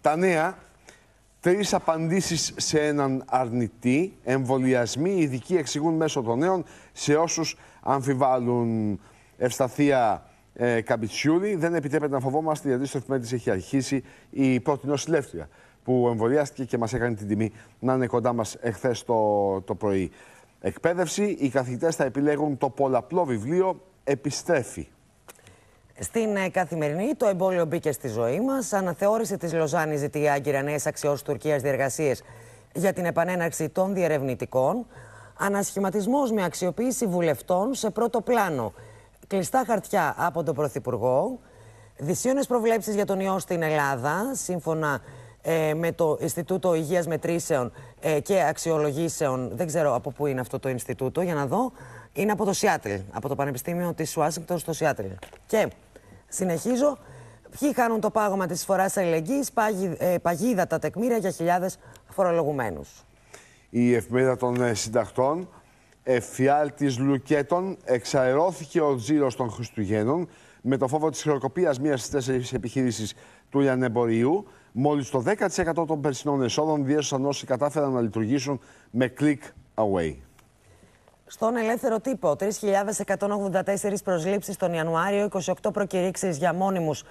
Τα νέα, τρεις απαντήσεις σε έναν αρνητή, εμβολιασμοί, ειδικοί εξηγούν μέσω των νέων σε όσους αμφιβάλλουν. Ευσταθία ε, Καμπιτσιούλη, δεν επιτρέπεται να φοβόμαστε γιατί στο εφημερίδα έχει αρχίσει η πρώτη νοσηλεύτρια που εμβολιάστηκε και μας έκανε την τιμή να είναι κοντά μας εχθές το, το πρωί. Εκπαίδευση, οι καθηγητές θα επιλέγουν το πολλαπλό βιβλίο Επιστρέφει. Στην ε, καθημερινή, το εμπόλιο μπήκε στη ζωή μας. Αναθεώρηση της Λοζάνης ζητεί άγκυρα νέες αξιώσεις Τουρκίας διεργασίες για την επανέναρξη των διερευνητικών. Ανασχηματισμός με αξιοποίηση βουλευτών σε πρώτο πλάνο. Κλειστά χαρτιά από τον Πρωθυπουργό. Δυσίωνες προβλέψεις για τον ιό στην Ελλάδα, σύμφωνα ε, με το Ινστιτούτο Υγείας Μετρήσεων ε, και Αξιολογήσεων. Δεν ξέρω από πού είναι αυτό το Ινστιτούτο, για να δω. Είναι από το Σιάτλ, από το Πανεπιστήμιο της Ουάσιγκτον στο Σιάτλ. Και συνεχίζω. Ποιοι χάνουν το πάγωμα της φοράς αλληλεγγύης, ε, παγίδα τα τεκμήρια για χιλιάδες φορολογουμένους. Η εφημερίδα των ε, συντακτών, εφιάλτης Λουκέτων, εξαερώθηκε ο τζίρος των Χριστουγέννων με το φόβο της χρεοκοπίας μίας στις τέσσερις επιχείρησεις του λιανεμπορίου. Μόλις το 10% των περσινών εσόδων διέσωσαν όσοι κατάφεραν να λειτουργήσουν με click away. Στον ελεύθερο τύπο, 3.184 προσλήψεις τον Ιανουάριο, 28 προκηρύξεις για μόνιμους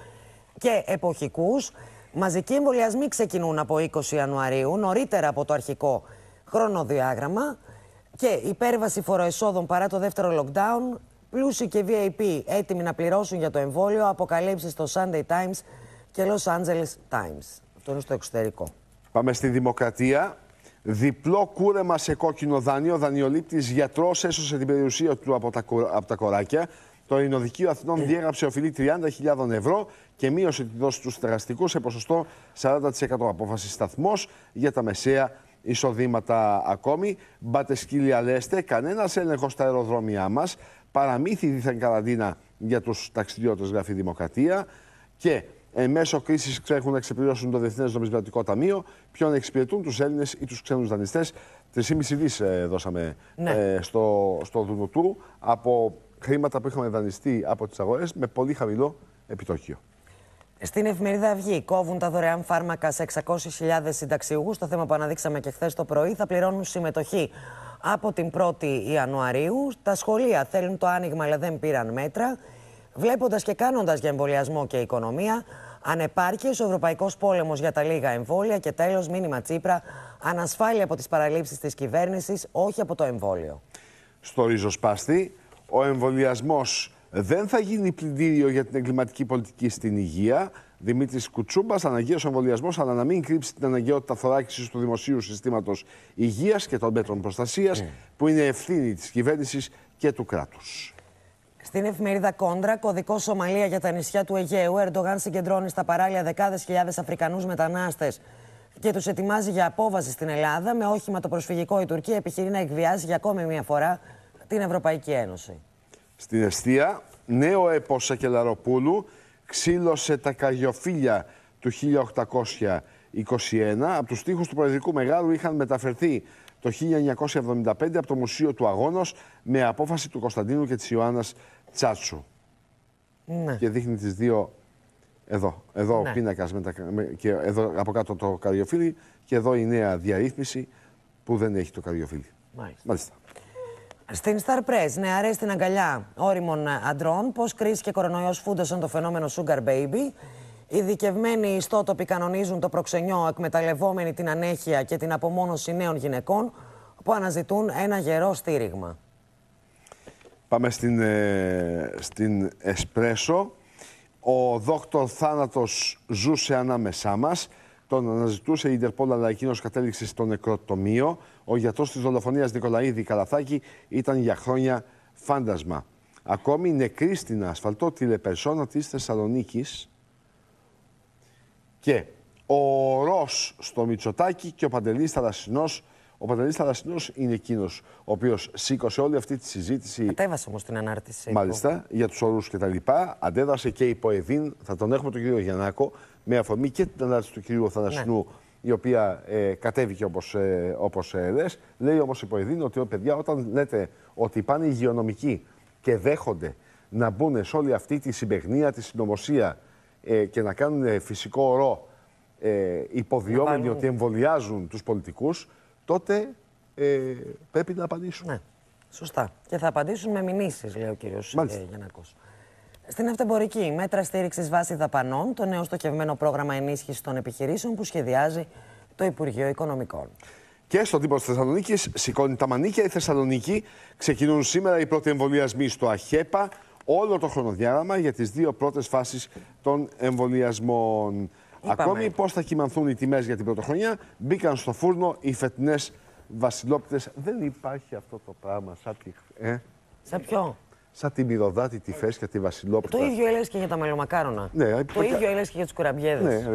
και εποχικούς. Μαζικοί εμβολιασμοί ξεκινούν από 20 Ιανουαρίου, νωρίτερα από το αρχικό χρονοδιάγραμμα. Και υπέρβαση φοροεσόδων παρά το δεύτερο lockdown. Πλούσιοι και VIP έτοιμοι να πληρώσουν για το εμβόλιο, αποκαλύψεις στο Sunday Times και Los Angeles Times. Αυτό είναι στο εξωτερικό. Πάμε στη Δημοκρατία. Διπλό κούρεμα σε κόκκινο δάνειο. Δανειολήπτης γιατρός έσωσε την περιουσία του από τα, από τα κοράκια. Το Ειρηνοδικείο Αθηνών διέγραψε οφειλή 30.000 ευρώ και μείωσε τη δόση του στεγαστικού σε ποσοστό 40% απόφαση σταθμός για τα μεσαία εισοδήματα ακόμη. Μπατεσκύλια λέστε, κανένας έλεγχος στα αεροδρόμια μας. Παραμύθι δίθεν καραντίνα για τους ταξιδιώτες, γράφει Δημοκρατία. Και εν μέσω κρίσης έχουν να εξυπηρετήσουν το Διεθνές Νομισματικό Ταμείο, ποιον εξυπηρετούν τους Έλληνες ή τους ξένους δανειστές. 3,5 δις ε, δώσαμε ναι. ε, στο, στο Δουνουτού από χρήματα που είχαμε δανειστεί από τις αγορές με πολύ χαμηλό επιτόκιο. Στην εφημερίδα Αυγή κόβουν τα δωρεάν φάρμακα σε 600.000 συνταξιούχους. Το θέμα που αναδείξαμε και χθες το πρωί θα πληρώνουν συμμετοχή από την 1η Ιανουαρίου. Τα σχολεία θέλουν το άνοιγμα, αλλά δεν πήραν μέτρα. Βλέποντας και κάνοντας για εμβολιασμό και οικονομία, ανεπάρκειες, ο Ευρωπαϊκός Πόλεμος για τα λίγα εμβόλια και τέλος μήνυμα Τσίπρα, ανασφάλεια από τις παραλήψεις της κυβέρνησης, όχι από το εμβόλιο. Στο ριζοσπάστη, ο εμβολιασμός δεν θα γίνει πλυντήριο για την εγκληματική πολιτική στην υγεία. Δημήτρης Κουτσούμπας, αναγκαίο εμβολιασμός, αλλά να μην κρύψει την αναγκαιότητα θωράκισης του δημοσίου συστήματος υγείας και των μέτρων προστασίας, mm. που είναι ευθύνη της κυβέρνησης και του κράτους. Στην εφημερίδα Κόντρα, κωδικός Σομαλία για τα νησιά του Αιγαίου, Ερντογάν συγκεντρώνει στα παράλια δεκάδες χιλιάδες Αφρικανούς μετανάστες και τους ετοιμάζει για απόβαση στην Ελλάδα. Με όχημα το προσφυγικό, η Τουρκία επιχειρεί να εκβιάσει για ακόμη μια φορά την Ευρωπαϊκή Ένωση. Στην αιστεία, νέο έπος Σακελαροπούλου ξύλωσε τα καριοφύλια του 1821. Από τους τοίχους του Προεδρικού Μεγάλου είχαν μεταφερθεί το 1975 από το Μουσείο του Αγώνος με απόφαση του Κωνσταντίνου και της Ιωάννας Τσάτσου. Ναι. Και δείχνει τις δύο εδώ, εδώ ναι. ο πίνακας με τα, και εδώ από κάτω το καριοφύλι και εδώ η νέα διαρρύθμιση που δεν έχει το καριοφύλι. Μάλιστα. Μάλιστα. Στην Star Press, νεαρές στην αγκαλιά όριμων αντρών, πώς κρίση και κορονοϊός φούντωσαν το φαινόμενο Sugar Baby. Ειδικευμένοι ιστότοποι κανονίζουν το προξενιό, εκμεταλλευόμενοι την ανέχεια και την απομόνωση νέων γυναικών που αναζητούν ένα γερό στήριγμα. Πάμε στην, ε, στην Εσπρέσο. Ο δόκτωρ Θάνατος ζούσε ανάμεσά μας. Τον αναζητούσε η Ιντερπόλ, αλλά εκείνος κατέληξε στο νεκροτομείο. Ο γιατρός της δολοφονίας Νικολαίδη Καλαθάκη ήταν για χρόνια φάντασμα. Ακόμη νεκρή στην ασφαλτό τηλεπερσόνα της Θεσσαλονίκης. Και ο Ρος στο Μητσοτάκι και ο Παντελής Θαλασσινός ο Παντελής Θαλασσινός είναι εκείνος ο οποίος σήκωσε όλη αυτή τη συζήτηση. Κατέβασε όμως την ανάρτηση. Μάλιστα, για τους όρους κτλ. Αντέδρασε και η Ποεδίν, θα τον έχουμε τον κύριο Γιαννάκο, με αφορμή και την ανάρτηση του κυρίου Θαλασσινού, ναι. η οποία ε, κατέβηκε όπως ε, όπως, ε, λες. Λέει όμως η Ποεδίν ότι, παιδιά, όταν λέτε ότι πάνε υγειονομικοί και δέχονται να μπουν σε όλη αυτή τη συμπεγνία, τη συνωμοσία ε, και να κάνουν φυσικό ορό ε, υποδιόμενοι βάλουν- ότι εμβολιάζουν τους πολιτικούς, τότε ε, πρέπει να απαντήσουν. Ναι, σωστά. Και θα απαντήσουν με μηνύσεις, λέει ο κύριος ε, Μάλιστα. Γιαννακός. Στην αυτεμπορική, μέτρα στήριξης βάση δαπανών, το νέο στοχευμένο πρόγραμμα ενίσχυσης των επιχειρήσεων που σχεδιάζει το Υπουργείο Οικονομικών. Και στον τύπο της Θεσσαλονίκης σηκώνει τα μανίκια. Η Θεσσαλονίκη ξεκινούν σήμερα οι πρώτοι εμβολιασμοί στο ΑΧΕΠΑ. Όλο το χρονοδιάγραμμα για τις δύο πρώτες φάσεις των εμβολιασμών. Είπαμε. Ακόμη πώς θα κοιμανθούν οι τιμές για την πρωτοχρονιά, μπήκαν στο φούρνο οι φετινές βασιλόπιτες. Δεν υπάρχει αυτό το πράγμα σαν τη, ε, Σε ποιο; σαν τη μυρωδάτη, τη φέσια, τη βασιλόπιτα. Το ίδιο έλεγες και για τα μελομακάρονα. Ναι, το είπα- ίδιο έλεγες και για τους κουραμπιέδες. Ναι,